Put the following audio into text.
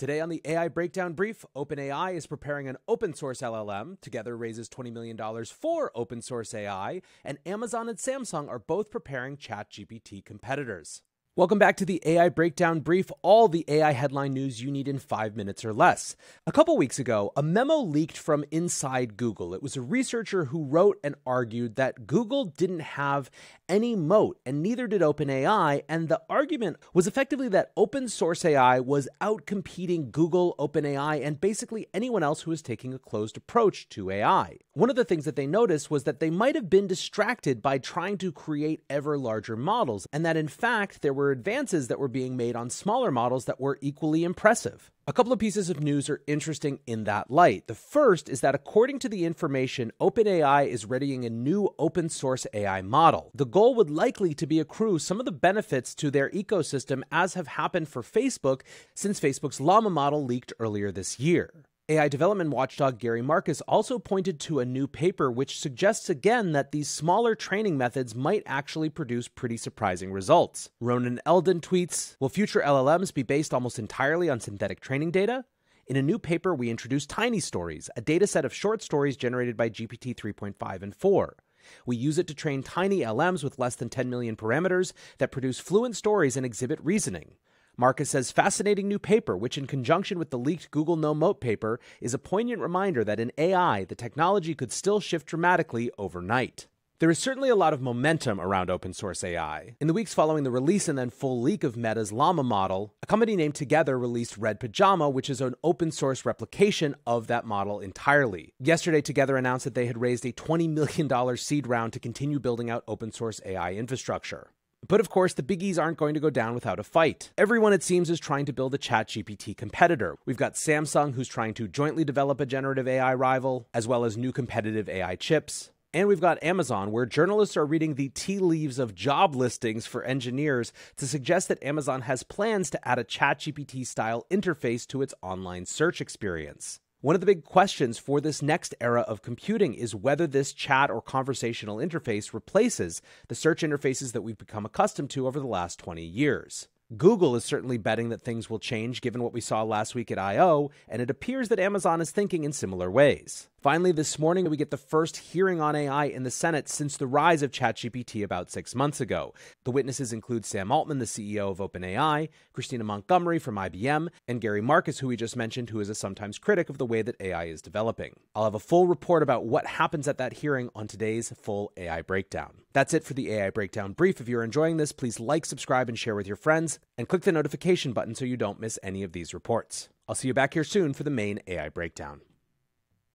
Today on the AI Breakdown Brief, OpenAI is preparing an open source LLM. Together raises $20 million for open source AI, and Amazon and Samsung are both preparing ChatGPT competitors. Welcome back to the AI Breakdown Brief, all the AI headline news you need in five minutes or less. A couple weeks ago, a memo leaked from inside Google. It was a researcher who wrote and argued that Google didn't have any moat, and neither did OpenAI. And the argument was effectively that open source AI was outcompeting Google, OpenAI, and basically anyone else who was taking a closed approach to AI. One of the things that they noticed was that they might have been distracted by trying to create ever larger models, and that in fact there were advances that were being made on smaller models that were equally impressive. A couple of pieces of news are interesting in that light. The first is that according to the information, OpenAI is readying a new open source AI model. The goal would likely to be accrue some of the benefits to their ecosystem as have happened for Facebook since Facebook's Llama model leaked earlier this year. AI development watchdog Gary Marcus also pointed to a new paper which suggests again that these smaller training methods might actually produce pretty surprising results. Ronen Eldan tweets Will future LLMs be based almost entirely on synthetic training data? In a new paper, we introduced Tiny Stories, a dataset of short stories generated by GPT 3.5 and 4. We use it to train tiny LMs with less than 10 million parameters that produce fluent stories and exhibit reasoning. Marcus says fascinating new paper, which in conjunction with the leaked Google No Moat paper is a poignant reminder that in AI, the technology could still shift dramatically overnight. There is certainly a lot of momentum around open source AI. In the weeks following the release and then full leak of Meta's Llama model, a company named Together released Red Pajama, which is an open source replication of that model entirely. Yesterday, Together announced that they had raised a $20 million seed round to continue building out open source AI infrastructure. But of course, the biggies aren't going to go down without a fight. Everyone, it seems, is trying to build a ChatGPT competitor. We've got Samsung, who's trying to jointly develop a generative AI rival, as well as new competitive AI chips. And we've got Amazon, where journalists are reading the tea leaves of job listings for engineers to suggest that Amazon has plans to add a ChatGPT style interface to its online search experience. One of the big questions for this next era of computing is whether this chat or conversational interface replaces the search interfaces that we've become accustomed to over the last 20 years. Google is certainly betting that things will change given what we saw last week at I.O., and it appears that Amazon is thinking in similar ways. Finally, this morning, we get the first hearing on AI in the Senate since the rise of ChatGPT about six months ago. The witnesses include Sam Altman, the CEO of OpenAI, Christina Montgomery from IBM, and Gary Marcus, who we just mentioned, who is a sometimes critic of the way that AI is developing. I'll have a full report about what happens at that hearing on today's full AI breakdown. That's it for the AI breakdown brief. If you're enjoying this, please like, subscribe, and share with your friends, and click the notification button so you don't miss any of these reports. I'll see you back here soon for the main AI breakdown.